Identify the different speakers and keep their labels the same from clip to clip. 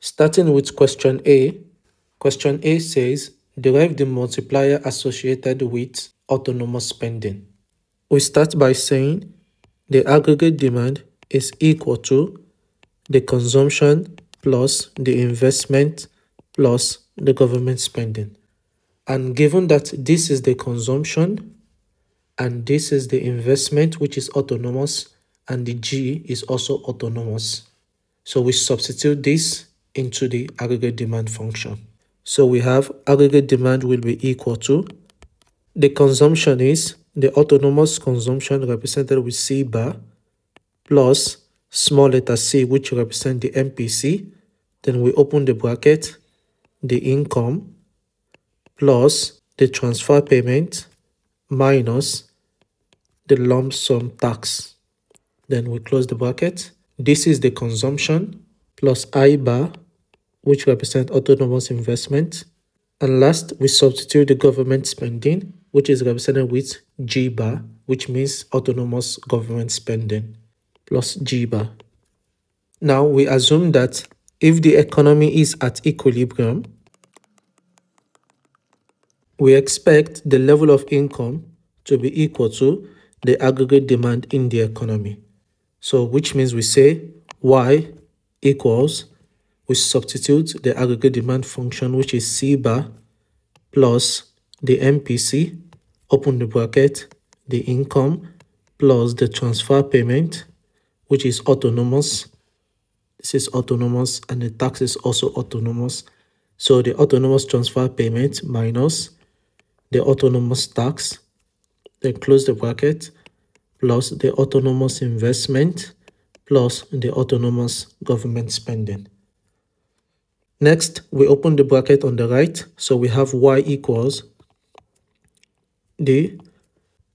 Speaker 1: Starting with question A, question A says, derive the multiplier associated with autonomous spending. We start by saying the aggregate demand is equal to the consumption plus the investment plus the government spending. And given that this is the consumption and this is the investment, which is autonomous, and the G is also autonomous. So we substitute this into the aggregate demand function. So we have aggregate demand will be equal to the consumption is the autonomous consumption represented with C bar plus small letter c which represent the MPC. Then we open the bracket, the income plus the transfer payment minus the lump sum tax. Then we close the bracket. This is the consumption plus I bar which represent autonomous investment. And last, we substitute the government spending, which is represented with G bar, which means autonomous government spending plus G bar. Now we assume that if the economy is at equilibrium, we expect the level of income to be equal to the aggregate demand in the economy. So which means we say Y equals, we substitute the aggregate demand function which is C bar plus the MPC, open the bracket, the income plus the transfer payment which is autonomous. This is autonomous and the tax is also autonomous. So the autonomous transfer payment minus the autonomous tax, then close the bracket, plus the autonomous investment, plus the autonomous government spending. Next, we open the bracket on the right, so we have y equals the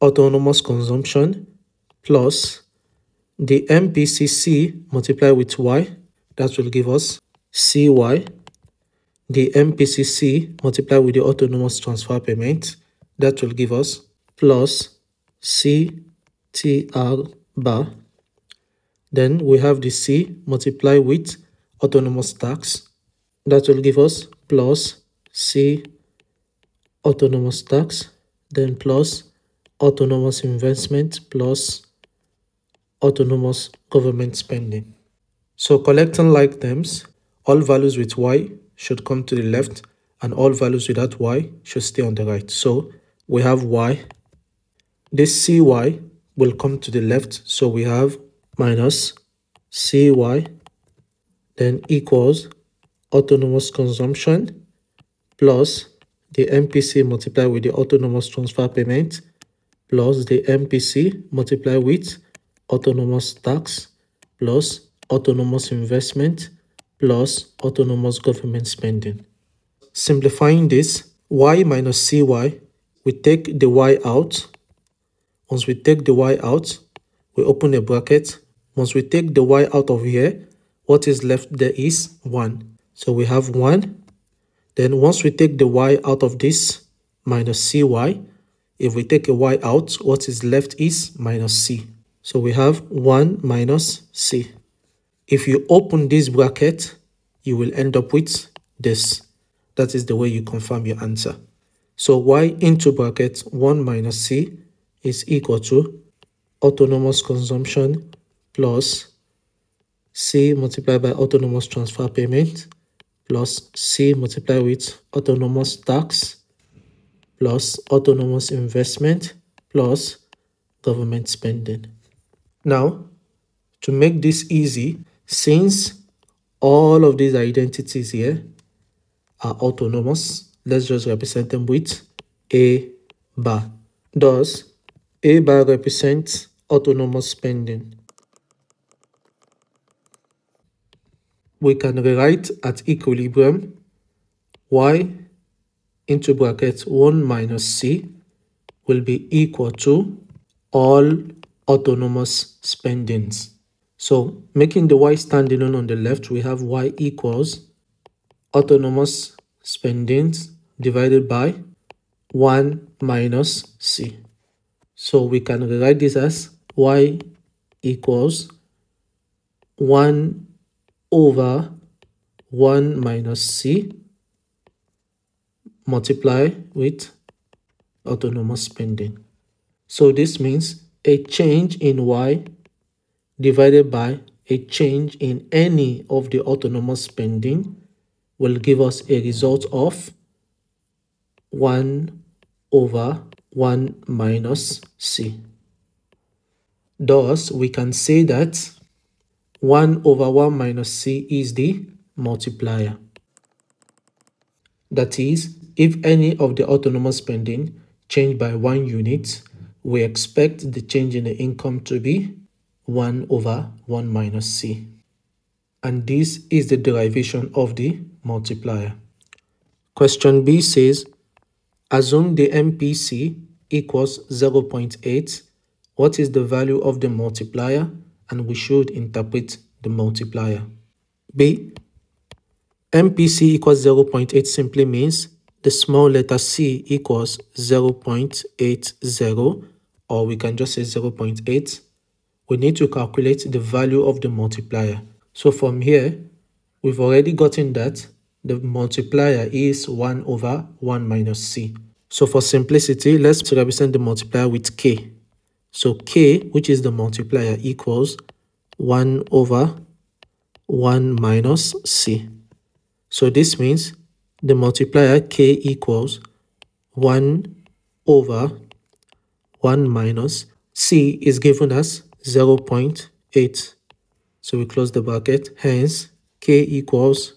Speaker 1: autonomous consumption plus the MPCC multiplied with y, that will give us CY. The MPCC multiplied with the autonomous transfer payment, that will give us plus CTR bar. Then we have the C multiplied with autonomous tax, that will give us plus C autonomous tax, then plus autonomous investment plus autonomous government spending. So collecting like terms, all values with y should come to the left and all values without y should stay on the right. So we have y. This cy will come to the left. So we have minus cy then equals autonomous consumption plus the MPC multiplied with the autonomous transfer payment plus the MPC multiplied with autonomous tax plus autonomous investment plus autonomous government spending. Simplifying this, y minus cy, we take the y out. Once we take the y out, we open a bracket. Once we take the y out of here, what is left there is 1. So we have 1. Then once we take the y out of this, minus cy, if we take a y out, what is left is minus c. So we have 1 minus c. If you open this bracket, you will end up with this. That is the way you confirm your answer. So y into bracket 1 minus c is equal to autonomous consumption plus c multiplied by autonomous transfer payment plus c multiplied with autonomous tax plus autonomous investment plus government spending. Now, to make this easy, since all of these identities here are autonomous, let's just represent them with A bar. Thus, A bar represents autonomous spending. We can rewrite at equilibrium y into bracket 1 minus c will be equal to all autonomous spendings. So making the y standing alone on the left, we have y equals autonomous spendings divided by 1 minus c. So we can rewrite this as y equals 1 over 1 minus C multiply with autonomous spending. So this means a change in Y divided by a change in any of the autonomous spending will give us a result of 1 over 1 minus C. Thus, we can say that 1 over 1 minus C is the multiplier. That is, if any of the autonomous spending change by 1 unit, we expect the change in the income to be 1 over 1 minus C. And this is the derivation of the multiplier. Question B says, assume the MPC equals 0.8. What is the value of the multiplier? And we should interpret the multiplier. B. MPC equals 0.8 simply means the small letter c equals 0.80 or we can just say 0.8 we need to calculate the value of the multiplier. So from here, we've already gotten that the multiplier is 1 over 1 minus c. So for simplicity, let's represent the multiplier with k. So k, which is the multiplier, equals 1 over 1 minus c. So this means the multiplier k equals 1 over 1 minus c is given as 0 0.8. So we close the bracket. Hence, k equals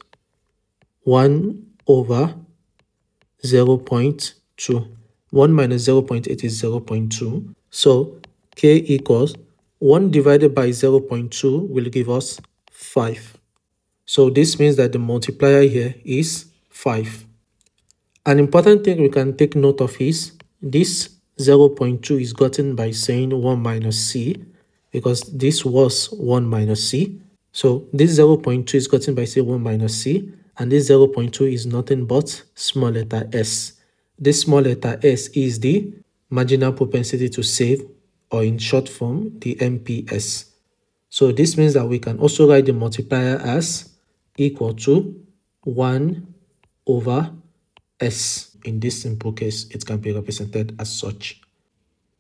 Speaker 1: 1 over 0 0.2. 1 minus 0 0.8 is 0 0.2. So k equals 1 divided by 0 0.2 will give us 5. So this means that the multiplier here is 5. An important thing we can take note of is this 0 0.2 is gotten by saying 1 minus c because this was 1 minus c. So this 0 0.2 is gotten by say 1 minus c and this 0 0.2 is nothing but small letter s. This small letter s is the marginal propensity to save or in short form the MPS. So this means that we can also write the multiplier as equal to 1 over s. In this simple case, it can be represented as such.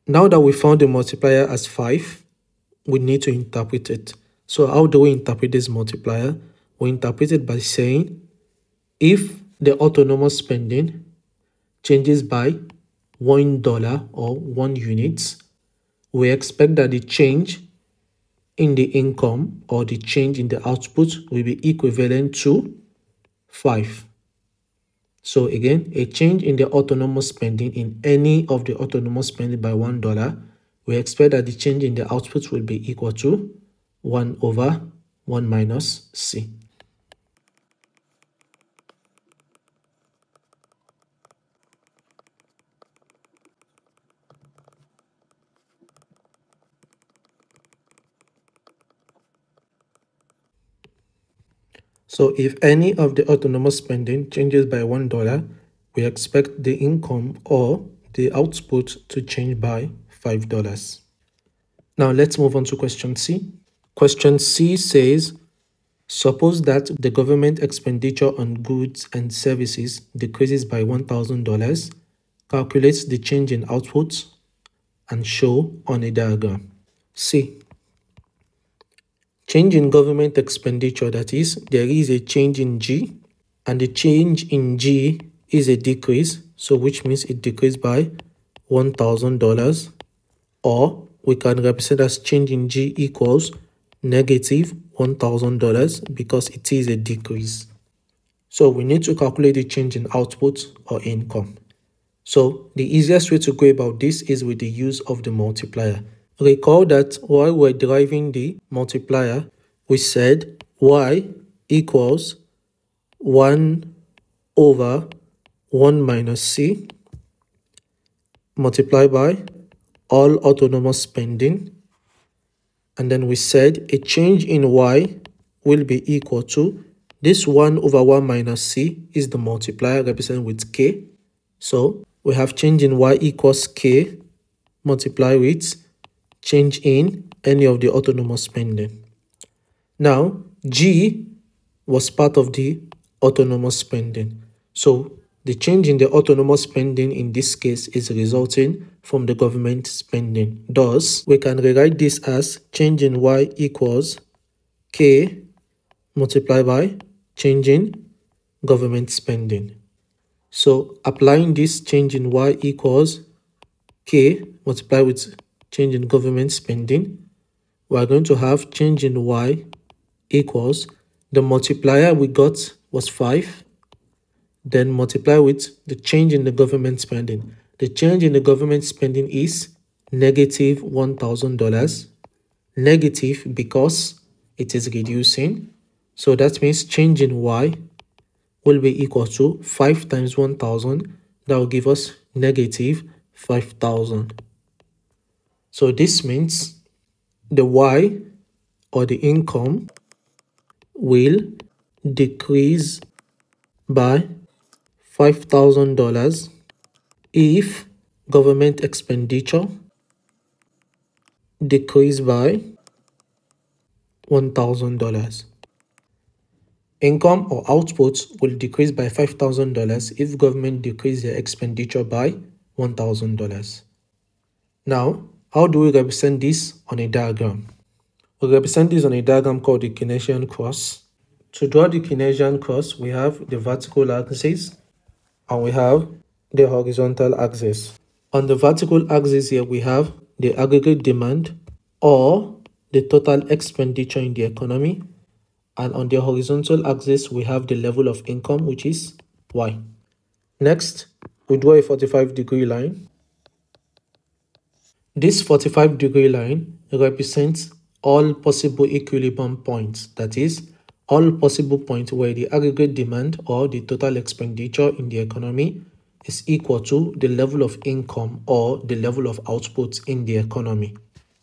Speaker 1: Now that we found the multiplier as 5, we need to interpret it. So how do we interpret this multiplier? We interpret it by saying if the autonomous spending changes by $1 or 1 unit, we expect that the change in the income or the change in the output will be equivalent to 5. So again, a change in the autonomous spending in any of the autonomous spending by $1 we expect that the change in the output will be equal to 1 over 1 minus C. So if any of the autonomous spending changes by $1, we expect the income or the output to change by $5. Now let's move on to question C. Question C says, suppose that the government expenditure on goods and services decreases by $1,000, calculate the change in output and show on a diagram. C. Change in government expenditure, that is, there is a change in G, and the change in G is a decrease, so which means it decreased by $1,000 or we can represent as change in G equals negative $1,000 because it is a decrease. So we need to calculate the change in output or income. So the easiest way to go about this is with the use of the multiplier. Recall that while we're deriving the multiplier, we said y equals 1 over 1 minus c multiplied by all autonomous spending. And then we said a change in y will be equal to this 1 over 1 minus c is the multiplier represented with k. So we have change in y equals k multiplied with change in any of the autonomous spending. Now, g was part of the autonomous spending. So the change in the autonomous spending in this case is resulting from the government spending. Thus, we can rewrite this as change in y equals k multiplied by change in government spending. So applying this change in y equals k multiplied with change in government spending, we are going to have change in y equals the multiplier we got was 5 then multiply with the change in the government spending. The change in the government spending is negative $1000 negative because it is reducing. So that means change in y will be equal to 5 times 1000 that will give us negative 5000 so this means the y or the income will decrease by $5,000 if government expenditure decrease by $1,000. Income or output will decrease by $5,000 if government decrease their expenditure by $1,000. Now, how do we represent this on a diagram? We represent this on a diagram called the Keynesian cross. To draw the Keynesian cross, we have the vertical axis and we have the horizontal axis. On the vertical axis here, we have the aggregate demand or the total expenditure in the economy. And on the horizontal axis, we have the level of income, which is Y. Next, we draw a 45 degree line. This 45 degree line represents all possible equilibrium points, that is, all possible points where the aggregate demand or the total expenditure in the economy is equal to the level of income or the level of output in the economy.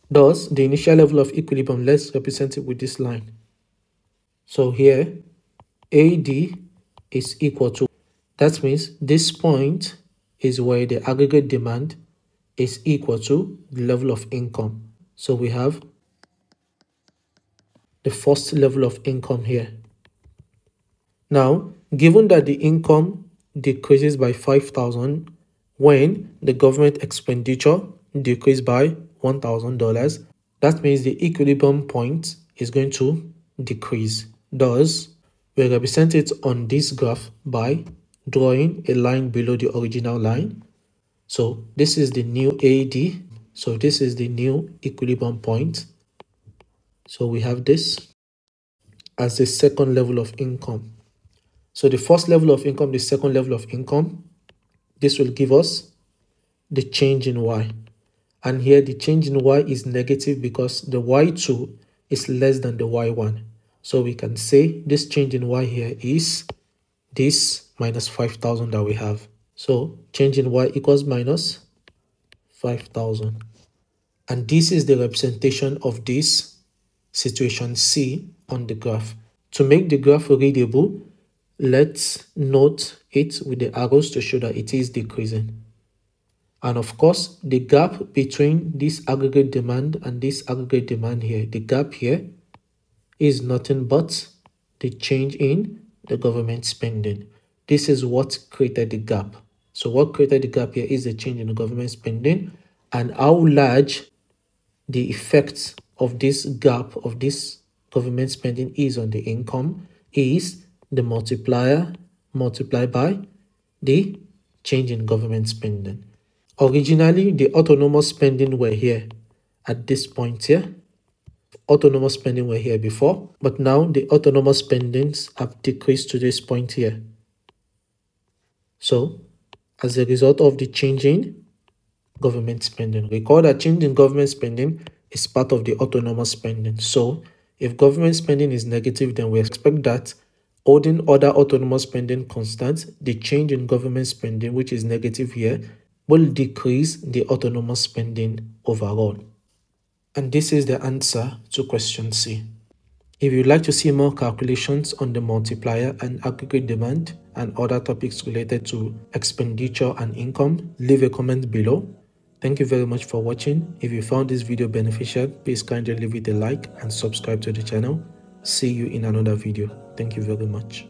Speaker 1: Thus, the initial level of equilibrium, let's represent it with this line. So here, AD is equal to, that means this point is where the aggregate demand is equal to the level of income. So we have the first level of income here. Now, given that the income decreases by 5,000 when the government expenditure decreases by $1,000, that means the equilibrium point is going to decrease. Thus, we represent it on this graph by drawing a line below the original line. So this is the new AD. So this is the new equilibrium point. So we have this as the second level of income. So the first level of income, the second level of income, this will give us the change in y. And here the change in y is negative because the y2 is less than the y1. So we can say this change in y here is this minus 5,000 that we have. So change in y equals minus 5,000. And this is the representation of this situation C on the graph. To make the graph readable, let's note it with the arrows to show that it is decreasing. And of course, the gap between this aggregate demand and this aggregate demand here, the gap here is nothing but the change in the government spending. This is what created the gap. So what created the gap here is the change in the government spending and how large the effects of this gap of this government spending is on the income is the multiplier multiplied by the change in government spending. Originally, the autonomous spending were here at this point here. Autonomous spending were here before, but now the autonomous spendings have decreased to this point here. So, as a result of the change in government spending, recall that change in government spending is part of the autonomous spending. So if government spending is negative, then we expect that holding other autonomous spending constant, the change in government spending, which is negative here, will decrease the autonomous spending overall. And this is the answer to question C. If you'd like to see more calculations on the multiplier and aggregate demand and other topics related to expenditure and income, leave a comment below. Thank you very much for watching. If you found this video beneficial, please kindly leave it a like and subscribe to the channel. See you in another video. Thank you very much.